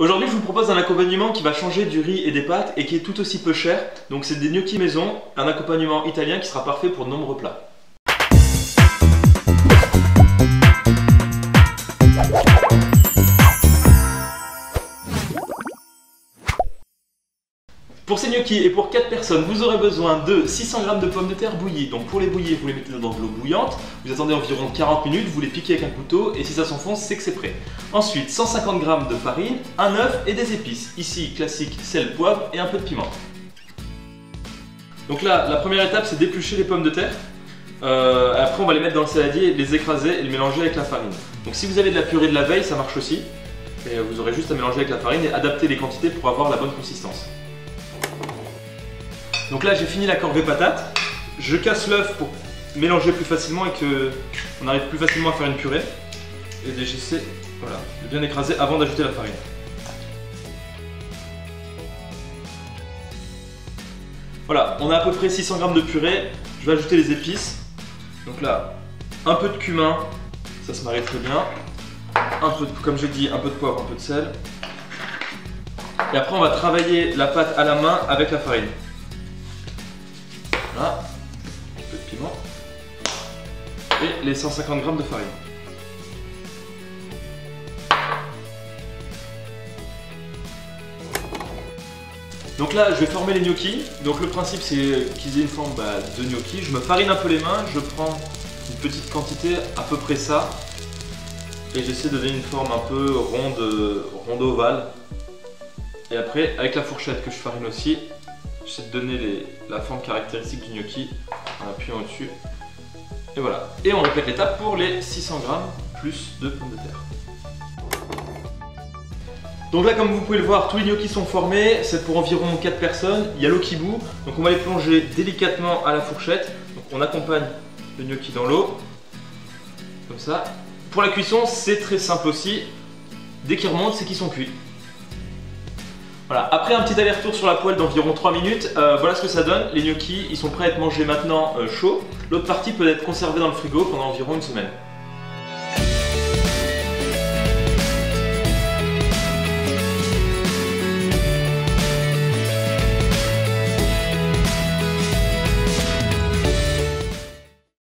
Aujourd'hui, je vous propose un accompagnement qui va changer du riz et des pâtes et qui est tout aussi peu cher. Donc, c'est des gnocchi maison, un accompagnement italien qui sera parfait pour de nombreux plats. Pour ces gnocchis et pour 4 personnes, vous aurez besoin de 600 g de pommes de terre bouillies. Donc pour les bouillir, vous les mettez dans de l'eau bouillante, vous attendez environ 40 minutes, vous les piquez avec un couteau et si ça s'enfonce, c'est que c'est prêt. Ensuite, 150 g de farine, un œuf et des épices. Ici, classique, sel, poivre et un peu de piment. Donc là, la première étape, c'est d'éplucher les pommes de terre. Euh, après, on va les mettre dans le saladier, les écraser et les mélanger avec la farine. Donc si vous avez de la purée de la veille, ça marche aussi. Vous aurez juste à mélanger avec la farine et adapter les quantités pour avoir la bonne consistance. Donc là j'ai fini la corvée patate. Je casse l'œuf pour mélanger plus facilement et que on arrive plus facilement à faire une purée. Et j'essaie voilà, de bien écraser avant d'ajouter la farine. Voilà, on a à peu près 600 g de purée. Je vais ajouter les épices. Donc là, un peu de cumin, ça se marie très bien. Un peu comme j'ai dit, un peu de poivre, un peu de sel. Et après, on va travailler la pâte à la main avec la farine. Un peu de piment. Et les 150 g de farine. Donc là, je vais former les gnocchis. Donc le principe, c'est qu'ils aient une forme bah, de gnocchi. Je me farine un peu les mains, je prends une petite quantité, à peu près ça. Et j'essaie de donner une forme un peu ronde, ronde ovale. Et après, avec la fourchette que je farine aussi, J'essaie de donner la forme caractéristique du gnocchi en appuyant au-dessus. Et voilà. Et on répète l'étape pour les 600 grammes plus de pommes de terre. Donc là, comme vous pouvez le voir, tous les gnocchis sont formés. C'est pour environ 4 personnes. Il y a l'eau qui bout. Donc on va les plonger délicatement à la fourchette. Donc on accompagne le gnocchi dans l'eau. Comme ça. Pour la cuisson, c'est très simple aussi. Dès qu'ils remontent, c'est qu'ils sont cuits. Après un petit aller-retour sur la poêle d'environ 3 minutes, euh, voilà ce que ça donne. Les gnocchis, ils sont prêts à être mangés maintenant euh, chauds. L'autre partie peut être conservée dans le frigo pendant environ une semaine.